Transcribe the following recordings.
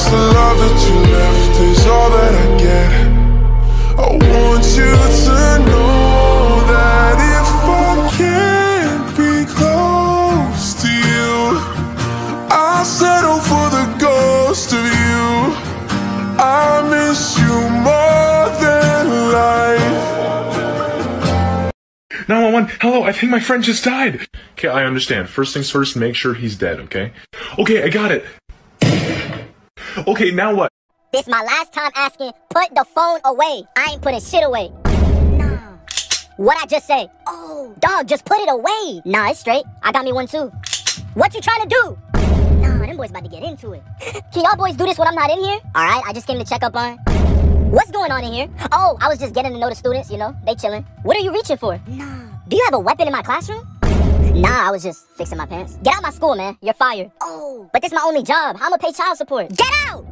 Cause the love that you left is all that I get I want you to know that if I can't be close to you I'll settle for the ghost of you I miss you more than life 911, hello, I think my friend just died. Okay, I understand. First things first, make sure he's dead, okay? Okay, I got it. Okay, now what? This my last time asking, put the phone away. I ain't putting shit away. Nah. What I just say? Oh, dog, just put it away. Nah, it's straight. I got me one too. What you trying to do? Nah, them boys about to get into it. Can y'all boys do this when I'm not in here? Alright, I just came to check up on. What's going on in here? Oh, I was just getting to know the students, you know, they chilling. What are you reaching for? Nah. Do you have a weapon in my classroom? Nah, I was just fixing my pants. Get out my school, man. You're fired. Oh. But this my only job. How I'ma pay child support? Get out!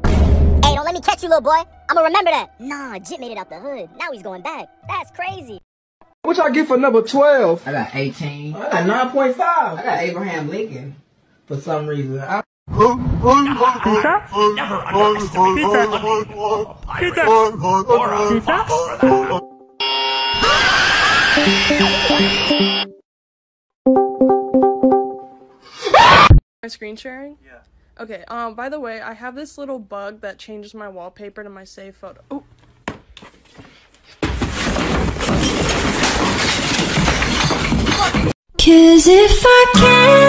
Hey, don't let me catch you, little boy. I'ma remember that. Nah, Jit made it out the hood. Now he's going back. That's crazy. What y'all get for number 12? I got 18. I got 9.5. I got Abraham Lincoln for some reason. I My screen sharing? Yeah. Okay, um, by the way, I have this little bug that changes my wallpaper to my save photo. Oh. Cause if I can't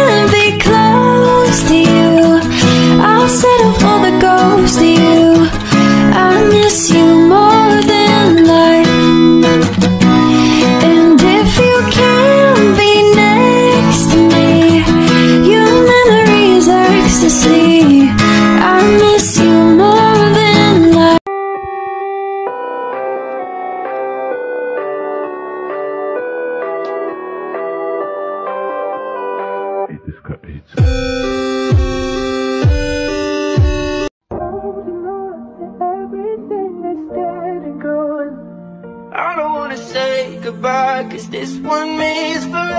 cause this one means forever.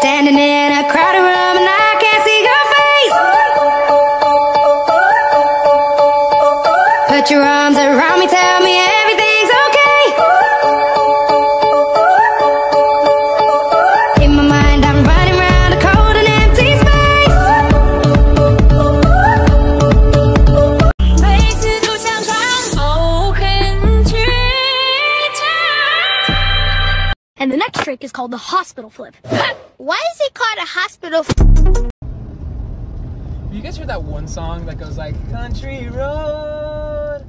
Standing in a crowded room and I can't see your face. Put your arms around me, tell me trick is called the hospital flip. Why is it called a hospital flip? You guys heard that one song that goes like, Country Road,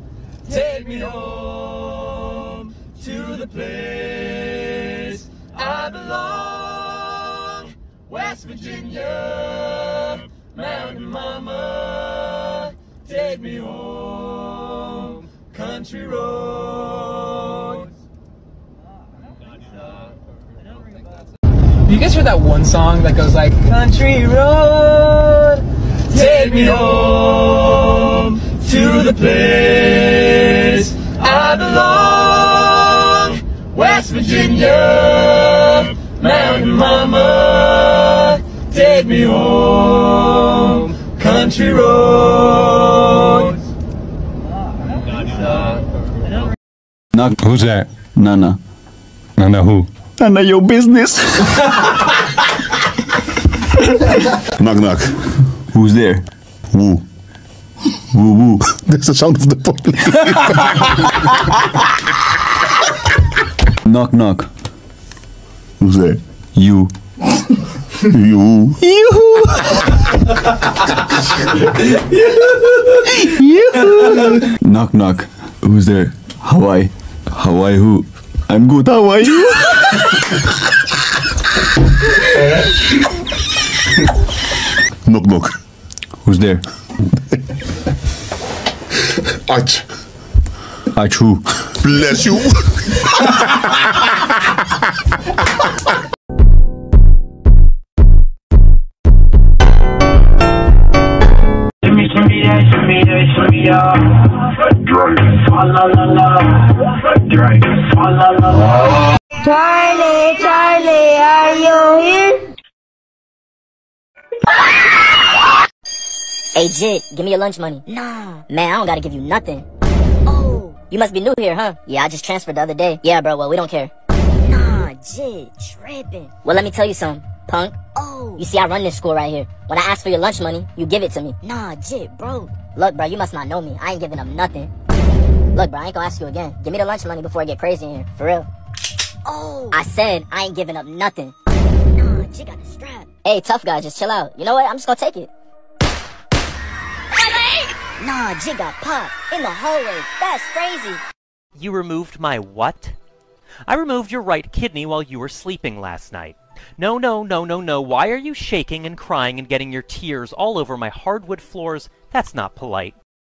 take me home to the place I belong. West Virginia, Mountain Mama, take me home. Country roads. You guys heard that one song that goes like, Country Road, take me home to the place I belong. West Virginia, Mountain Mama, take me home. Country road. Knock. Who's that? Nana. Nana who? Nana, your business. knock, knock. Who's there? Woo. Woo, woo. That's the sound of the police. knock, knock. Who's there? You. you. You. knock, knock. Who's there? Hawaii. Hawaii who? I'm good. How are you? knock knock. Who's there? Arch. Arch who? Bless you. Hey, Jit, give me your lunch money. Nah. Man, I don't gotta give you nothing. Oh. You must be new here, huh? Yeah, I just transferred the other day. Yeah, bro, well, we don't care. Nah, Jit, tripping. Well, let me tell you something, punk. Oh. You see, I run this school right here. When I ask for your lunch money, you give it to me. Nah, Jit, bro. Look, bro, you must not know me. I ain't giving up nothing. Look, bro, I ain't gonna ask you again. Give me the lunch money before I get crazy in here. For real. Oh. I said I ain't giving up nothing. Nah, Jit got the strap. Hey, tough guy, just chill out. You know what? I'm just gonna take it. Nah, Jit got popped in the hallway. That's crazy. You removed my what? I removed your right kidney while you were sleeping last night. No, no, no, no, no. Why are you shaking and crying and getting your tears all over my hardwood floors? That's not polite.